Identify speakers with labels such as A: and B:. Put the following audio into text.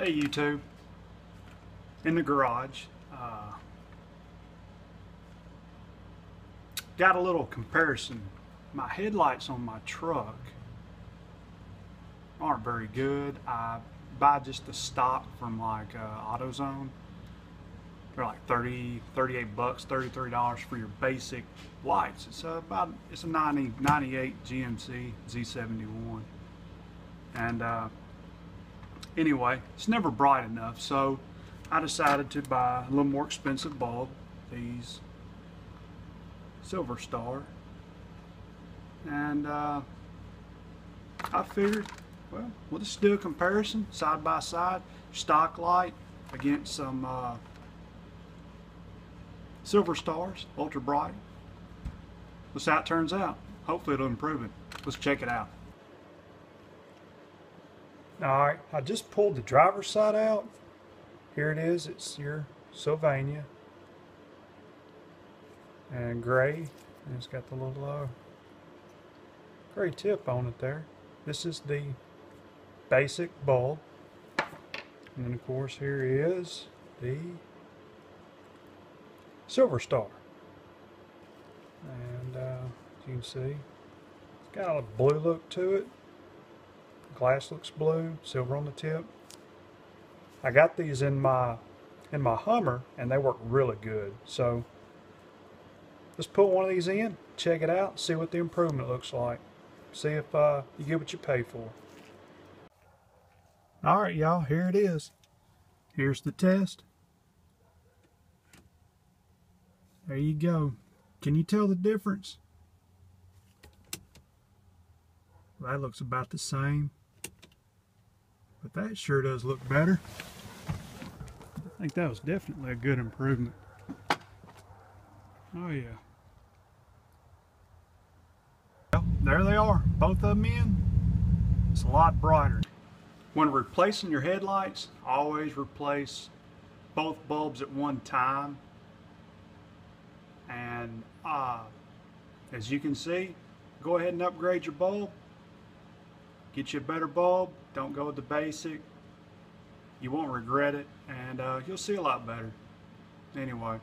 A: Hey YouTube. In the garage. Uh, got a little comparison. My headlights on my truck aren't very good. I buy just the stock from like uh, AutoZone. They're like 30, 38 bucks, $33 for your basic lights. It's uh, about, it's a 90, 98 GMC Z71. And uh, anyway, it's never bright enough, so I decided to buy a little more expensive bulb, these Silver Star. And uh, I figured, well, we'll just do a comparison side by side, stock light against some uh, Silver Stars, ultra bright. Let's see how it turns out. Hopefully it'll improve it. Let's check it out. Alright, I just pulled the driver's side out. Here it is, it's your Sylvania. And gray, and it's got the little uh, gray tip on it there. This is the basic bulb. And then of course here is the Silver Star. And uh, as you can see, it's got a blue look to it glass looks blue, silver on the tip. I got these in my in my Hummer and they work really good. So let's put one of these in, check it out, see what the improvement looks like. See if uh, you get what you pay for. Alright y'all, here it is. Here's the test. There you go. Can you tell the difference? That looks about the same. But that sure does look better. I think that was definitely a good improvement. Oh yeah. Well, there they are, both of them in. It's a lot brighter. When replacing your headlights, always replace both bulbs at one time. And uh, as you can see, go ahead and upgrade your bulb. Get you a better bulb. Don't go with the basic. You won't regret it, and uh, you'll see a lot better. Anyway,